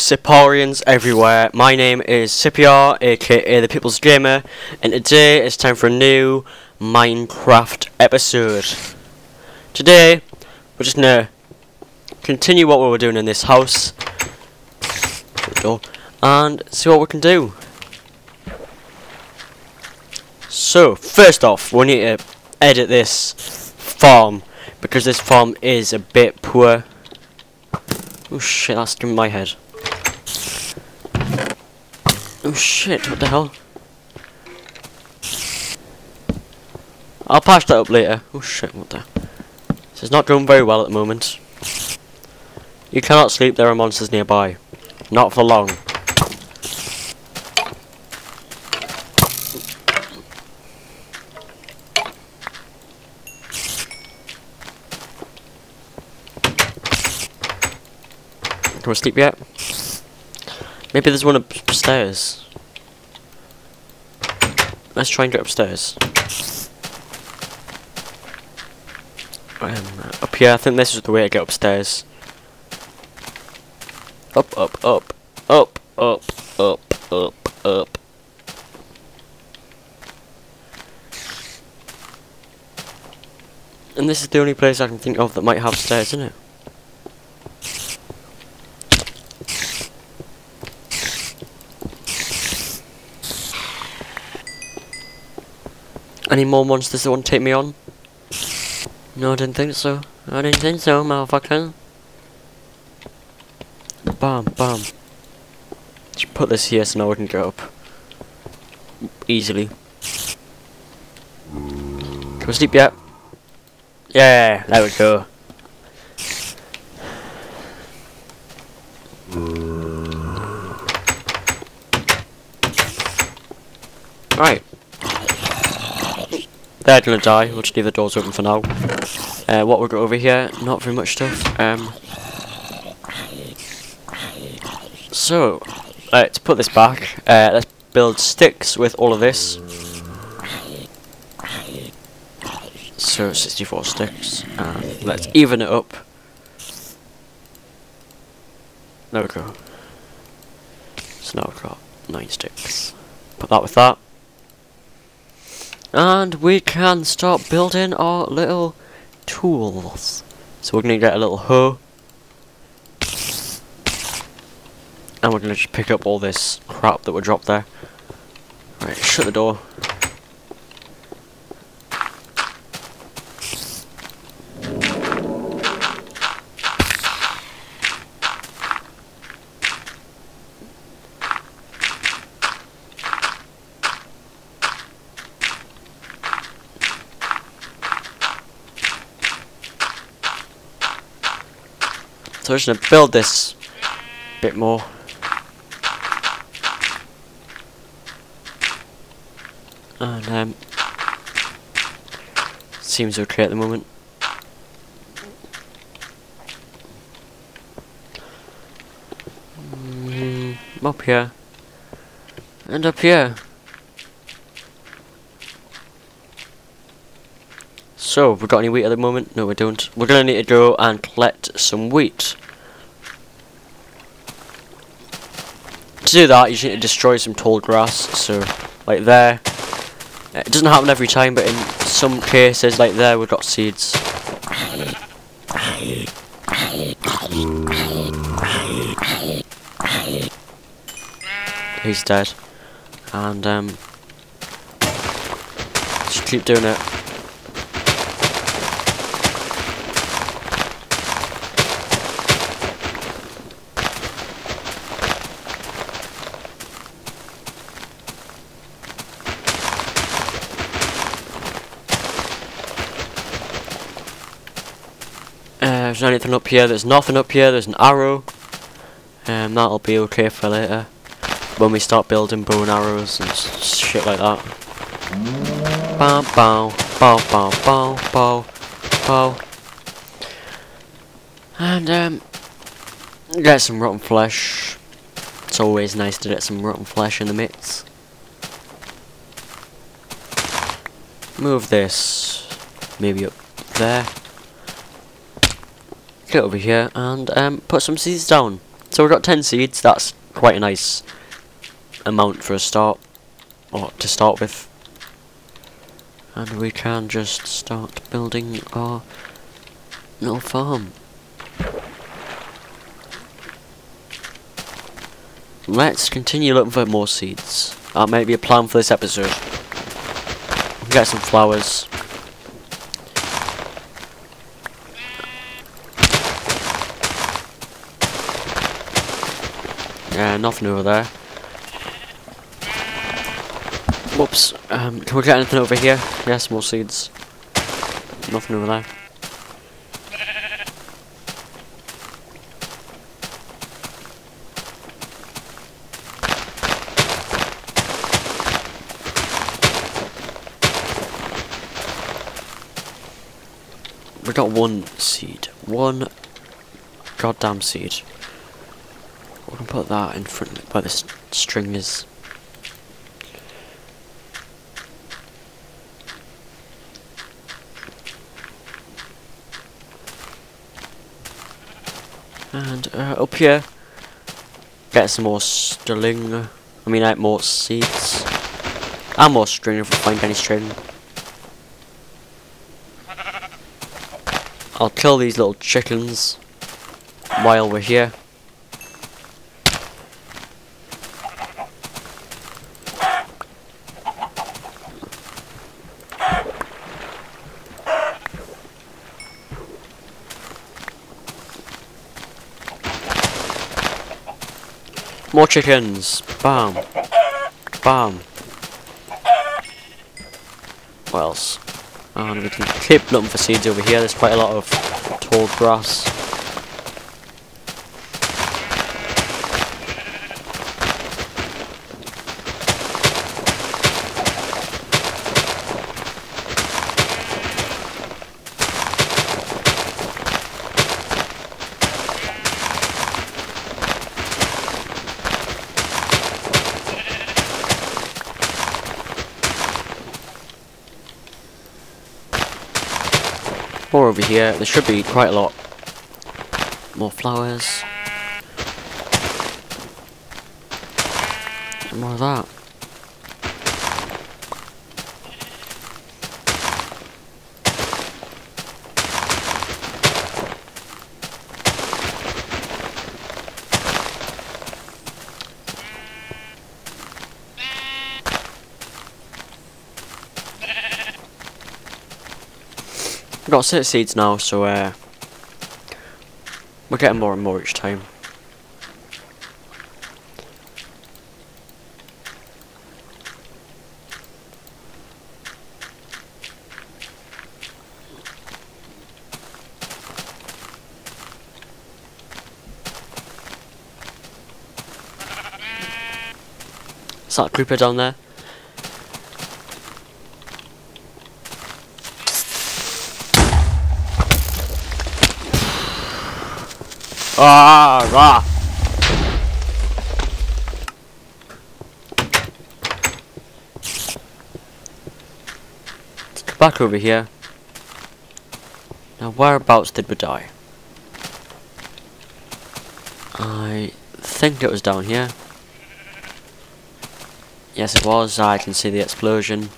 Siparians everywhere, my name is Cipyaar, aka the People's Gamer, and today it's time for a new Minecraft episode. Today, we're just gonna continue what we were doing in this house, and see what we can do. So, first off, we need to edit this farm, because this farm is a bit poor. Oh shit, that's in my head. Oh shit, what the hell? I'll patch that up later. Oh shit, what the? This is not going very well at the moment. You cannot sleep, there are monsters nearby. Not for long. Can we sleep yet? Maybe there's one upstairs. Let's try and get upstairs. Um, up here, I think this is the way to get upstairs. Up, up, up, up, up, up, up, up. And this is the only place I can think of that might have stairs, isn't it? Any more monsters that want to take me on? No, I didn't think so. I didn't think so, motherfucker. Bam, bam. Just put this here so we can go up. Easily. Can we sleep yet? Yeah, there we go. Right. They're gonna die. We'll just leave the doors open for now. Uh, what we've got over here, not very much stuff. Um, so, uh, to put this back, uh, let's build sticks with all of this. So, 64 sticks. And let's even it up. There we go. So now we've got 9 sticks. Put that with that. And we can start building our little tools. So we're going to get a little hoe. And we're to just pick up all this crap that we dropped there. Right, shut the door. So we're just gonna build this a bit more. And um seems okay at the moment. Mm, up here. And up here. So, have we got any wheat at the moment? No, we don't. We're going to need to go and collect some wheat. To do that, you just need to destroy some tall grass. So, like there. It doesn't happen every time, but in some cases, like there, we've got seeds. He's dead. And, um... Just keep doing it. Is anything up here? There's nothing up here. There's an arrow. Um, that'll be okay for later. When we start building bow and arrows and shit like that. Bow, bow, bow, bow, bow, bow, bow. And, um, get some rotten flesh. It's always nice to get some rotten flesh in the mix. Move this maybe up there get over here and um, put some seeds down. So we've got 10 seeds, that's quite a nice amount for a start, or to start with. And we can just start building our little farm. Let's continue looking for more seeds. That may be a plan for this episode. Get some flowers. Yeah, nothing over there. Whoops. Um, can we get anything over here? Yes, more seeds. Nothing over there. We got one seed. One goddamn seed. Put that in front of where the st string is. And uh, up here, get some more string. I mean, like more seeds. And more string if we find any string. I'll kill these little chickens while we're here. Chickens! Bam! Bam! What else? And we can keep looking for seeds over here. There's quite a lot of tall grass. More over here. There should be quite a lot more flowers. More of that. We've got six seeds now, so uh, we're getting more and more each time. Is that creeper down there? Ah, rah. Back over here. Now, whereabouts did we die? I think it was down here. Yes, it was. I can see the explosion.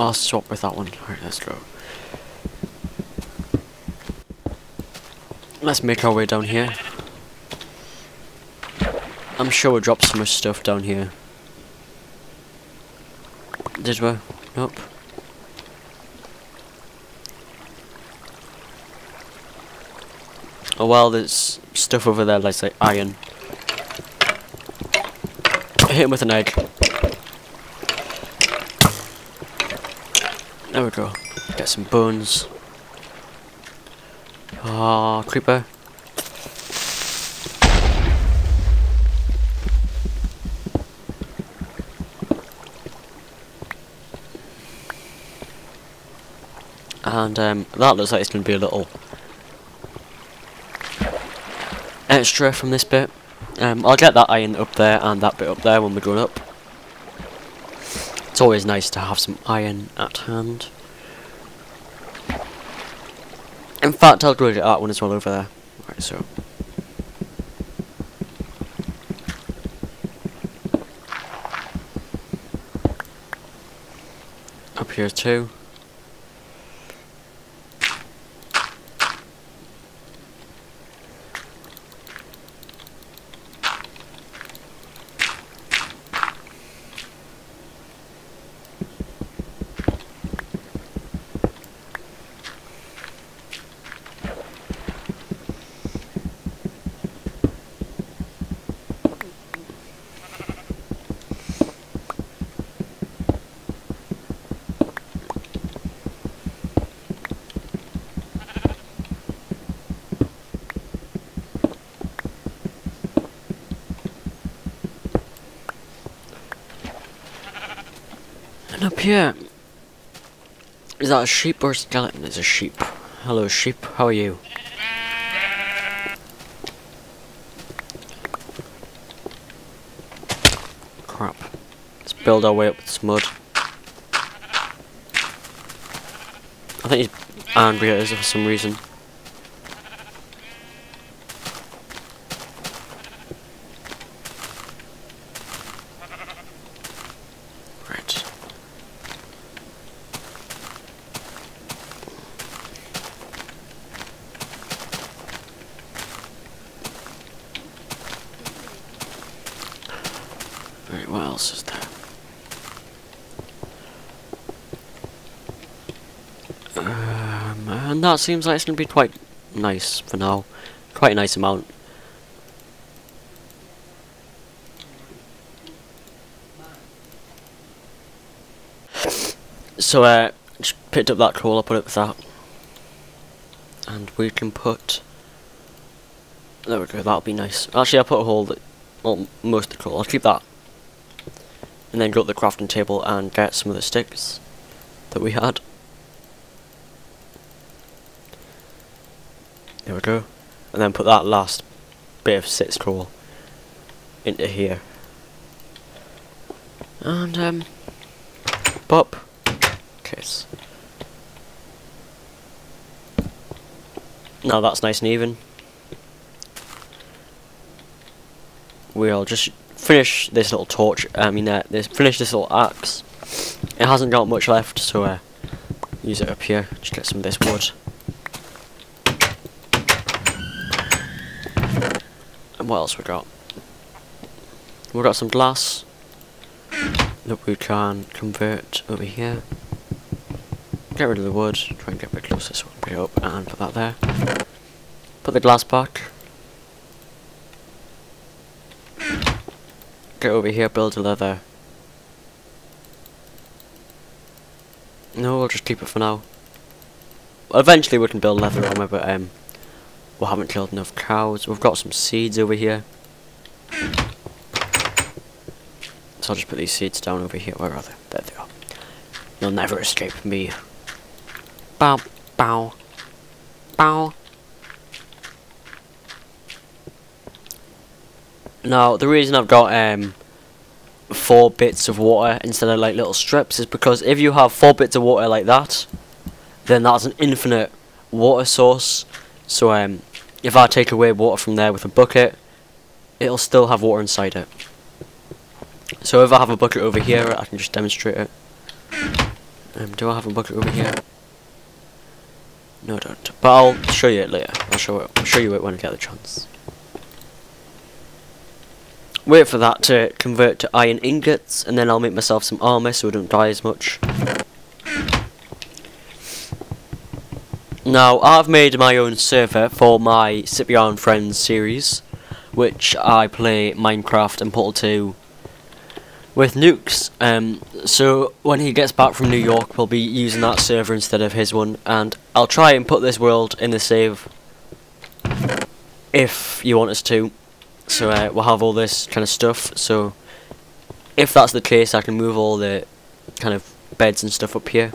I'll with that one. Alright, let's go. Let's make our way down here. I'm sure we dropped some more stuff down here. Did we? Nope. Oh well, there's stuff over there, like say iron. Hit him with an egg. There we go. Get some bones. Ah, creeper. And um, that looks like it's going to be a little extra from this bit. Um, I'll get that iron up there and that bit up there when we're going up. It's always nice to have some iron at hand. In fact, I'll go get that one as well over there. Right, so. Up here too. And up here, is that a sheep or a skeleton? It's a sheep. Hello, sheep. How are you? Crap. Let's build our way up this mud. I think he's angry at us for some reason. Right. Right, what else is there? Um, and that seems like it's going to be quite nice for now. Quite a nice amount. So, uh, just picked up that I'll put it with that. And we can put... There we go, that'll be nice. Actually, I'll put a hole that... Well, most of the coal, I'll keep that. And then go to the crafting table and get some of the sticks that we had. There we go. And then put that last bit of six coal into here. And, um... Pop. Kiss. Now that's nice and even. We'll just finish this little torch. I mean, uh, this finish this little axe. It hasn't got much left, so uh, use it up here. Just get some of this wood. And what else we got? We've got some glass that we can convert over here. Get rid of the wood, try and get a bit closer so we can pick it up and put that there. Put the glass back. Get over here, build a leather. No, we'll just keep it for now. Eventually we can build leather armor, but um, we haven't killed enough cows. We've got some seeds over here. So I'll just put these seeds down over here. Where are they? There they are. You'll never escape me. Bow, bow, bow. Now, the reason I've got um four bits of water instead of like little strips is because if you have four bits of water like that, then that's an infinite water source. So um, if I take away water from there with a bucket, it'll still have water inside it. So if I have a bucket over here, I can just demonstrate it. Um, do I have a bucket over here? No, I don't. But I'll show you it later. I'll show it. I'll show you it when I get the chance. Wait for that to convert to iron ingots, and then I'll make myself some armor so I don't die as much. Now, I've made my own server for my Scipion Friends series, which I play Minecraft and Portal 2 with Nukes. Um, so when he gets back from New York, we'll be using that server instead of his one, and I'll try and put this world in the save if you want us to so uh, we'll have all this kind of stuff. So if that's the case I can move all the kind of beds and stuff up here.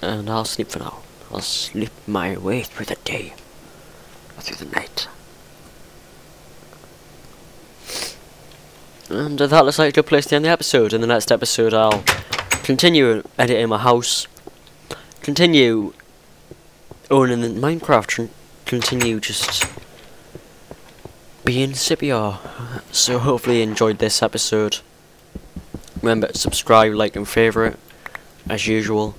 And I'll sleep for now. I'll sleep my way through the day through the night. And that looks like a good place to end the episode. In the next episode, I'll continue editing my house, continue owning the Minecraft, continue just being Cipyaar. So hopefully you enjoyed this episode. Remember to subscribe, like and favourite, as usual.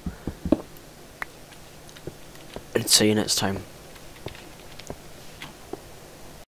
And see you next time.